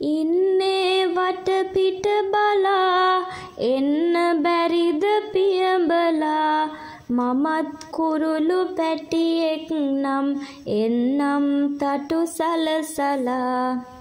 ඉන්නේ වටපිට බලා එන්න බැරිද පියඹලා. මමත් කුරුළු පැටියෙක් නම් එන්නම් තටු සලසලා.